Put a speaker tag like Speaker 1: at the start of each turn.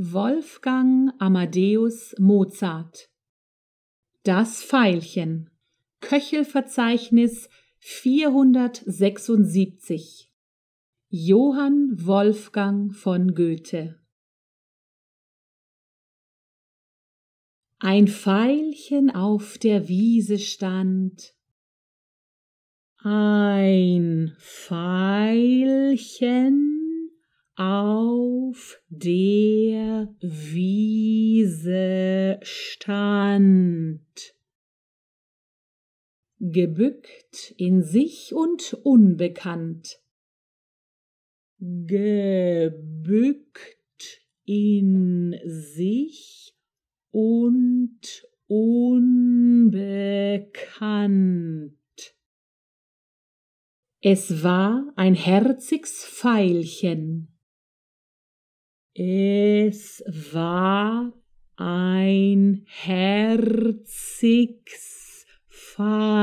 Speaker 1: Wolfgang Amadeus Mozart. Das Veilchen Köchelverzeichnis 476 Johann Wolfgang von Goethe. Ein Veilchen auf der Wiese stand, ein Veilchen auf der Wiese stand. Gebückt in sich und unbekannt. Gebückt in sich und unbekannt. Es war ein herzigs Veilchen, es war ein herzigs Veilchen.